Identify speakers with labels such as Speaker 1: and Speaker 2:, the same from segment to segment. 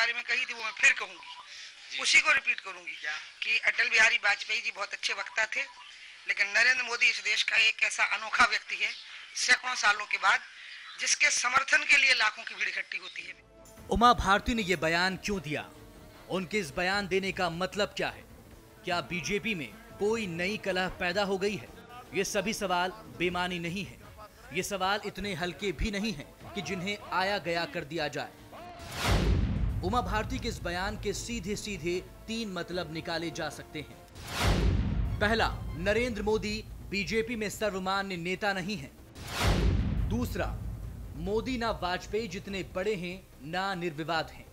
Speaker 1: बारे में कही थी वो मैं फिर कहूँगी। उसी को रिपीट करूँगी कि अटल बिहारी वाजपेयी जी बहुत अच्छे वक्ता थे लेकिन नरेंद्र मोदी इस देश का एक ऐसा अनोखा व्यक्ति है सैकड़ों सालों के बाद जिसके समर्थन के लिए लाखों की भीड़ इकट्ठी होती है।
Speaker 2: उमा भारती ने ये बयान क्यों दिया? उनके इस बयान देने का मतलब क्या है? क्या बीजेपी में कोई नई कलह पैदा हो गई है? ये सभी सवाल बेमानी नहीं है। ये सवाल इतने हल्के भी नहीं हैं कि जिन्हें आया गया कर दिया जाए। उमा भारती के इस बयान के सीधे सीधे तीन मतलब निकाले जा सकते हैं। पहला, नरेंद्र मोदी बीजेपी में सर्वमान्य नेता नहीं है। दूसरा, मोदी ना वाजपेयी जितने बड़े हैं, ना निर्विवाद हैं।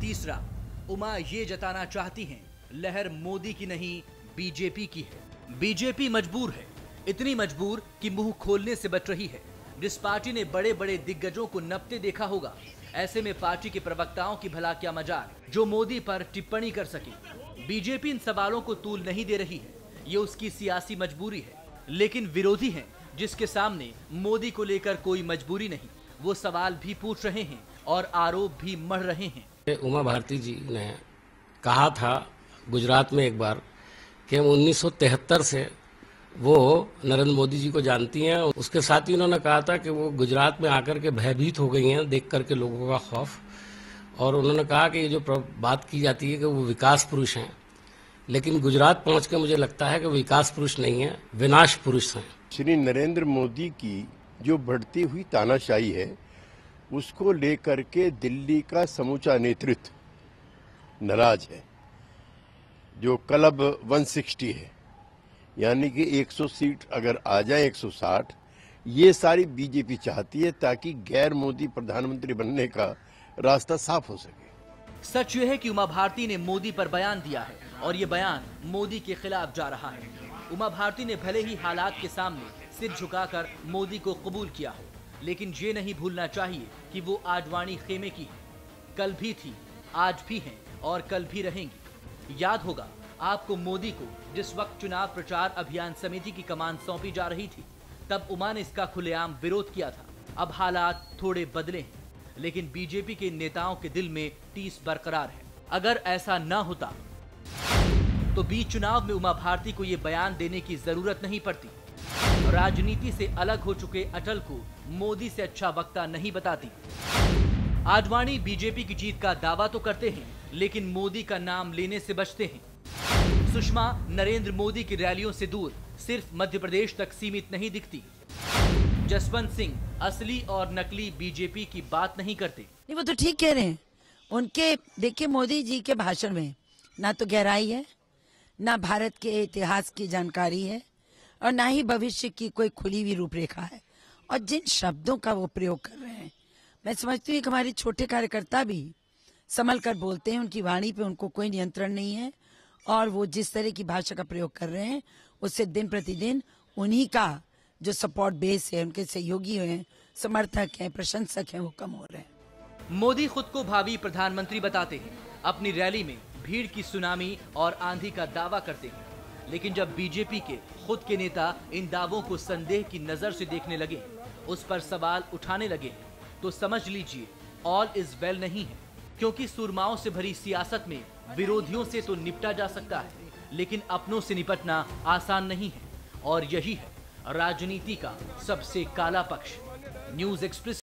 Speaker 2: तीसरा, उमा ये जताना चाहती हैं, लहर मोदी की नहीं, बीजेपी की है। बीजेपी मजबूर है, इतनी मजबूर कि मुँह खोलने से बच रही है। जिस पार्टी ने बड़े बड़े दिग्गजों को नपते देखा होगा। ऐसे में पार्टी के प्रवक्ताओं की भला क्या मजाल जो मोदी पर टिप्पणी कर सके। बीजेपी इन सवालों को तूल नहीं दे रही है। ये उसकी सियासी मजबूरी है। लेकिन विरोधी हैं, जिसके सामने मोदी को लेकर कोई मजबूरी नहीं। वो सवाल भी पूछ रहे हैं और आरोप भी मढ़ रहे हैं।
Speaker 3: उमा भारती जी ने कहा था गुजरात में एक बार कि हम 1973 से वो नरेंद्र मोदी जी को जानती हैं उसके साथ ही उन्होंने कहा था कि वो गुजरात में आकर के भयभीत हो गई हैं, देख करके लोगों का खौफ। और उन्होंने कहा कि ये जो बात की जाती है कि वो विकास पुरुष हैं। लेकिन गुजरात पहुँच के मुझे लगता है कि विकास पुरुष नहीं है, विनाश पुरुष हैं।
Speaker 4: श्री नरेंद्र मोदी की जो बढ़ती हुई तानाशाही है, उसको लेकर के दिल्ली का समूचा नेतृत्व नाराज़ है, जो क्लब 160 है। यानी कि 100 सीट अगर आ जाए 160 ये सारी बीजेपी चाहती है ताकि गैर मोदी प्रधानमंत्री बनने का रास्ता साफ़ हो सके।
Speaker 2: सच यह है कि उमा भारती ने मोदी पर बयान दिया है और ये बयान मोदी के खिलाफ जा रहा है। उमा भारती ने भले ही हालात के सामने सिर झुकाकर मोदी को कबूल किया हो, लेकिन ये नहीं भूलना चाहिए कि वो आडवाणी खेमे की है। कल भी थी, आज भी हैं और कल भी रहेंगी। याद होगा आपको मोदी को जिस वक्त चुनाव प्रचार अभियान समिति की कमान सौंपी जा रही थी, तब उमा ने इसका खुलेआम विरोध किया था। अब हालात थोड़े बदले हैं, लेकिन बीजेपी के नेताओं के दिल में टीस बरकरार है। अगर ऐसा न होता तो बीच चुनाव में उमा भारती को ये बयान देने की ज़रूरत नहीं पड़ती। राजनीति से अलग हो चुके अटल को मोदी से अच्छा वक्ता नहीं बताती। आडवाणी बीजेपी की जीत का दावा तो करते हैं, लेकिन मोदी का नाम लेने से बचते हैं। सुषमा नरेंद्र मोदी की रैलियों से दूर, सिर्फ़ मध्य प्रदेश तक सीमित नहीं दिखती। जसवंत सिंह असली और नकली बीजेपी की बात नहीं करते।
Speaker 5: नहीं, वो तो ठीक कह रहे हैं। उनके, देखिए मोदी जी के भाषण में ना तो गहराई है, ना भारत के इतिहास की जानकारी है, और ना ही भविष्य की कोई खुली हुई रूपरेखा है। और जिन शब्दों का वो प्रयोग कर रहे हैं, मैं समझती हूँ कि हमारे छोटे कार्यकर्ता भी संभल कर बोलते हैं, उनकी वाणी पे उनको कोई नियंत्रण नहीं है। और वो जिस तरह की भाषा का प्रयोग कर रहे हैं, उससे दिन प्रतिदिन उन्हीं का जो सपोर्ट बेस है, उनके सहयोगी हैं, समर्थक हैं, प्रशंसक हैं, वो कम हो रहे हैं।
Speaker 2: मोदी खुद को भावी प्रधानमंत्री बताते हैं। अपनी रैली में भीड़ की सुनामी और आंधी का दावा करते हैं। लेकिन जब बीजेपी के खुद के नेता इन दावों को संदेह की नज़र से देखने लगे, उस पर सवाल उठाने लगे तो समझ लीजिए ऑल इज़ वेल नहीं है। क्योंकि सुरमाओं से भरी सियासत में विरोधियों से तो निपटा जा सकता है, लेकिन अपनों से निपटना आसान नहीं है। और यही है राजनीति का सबसे काला पक्ष। News express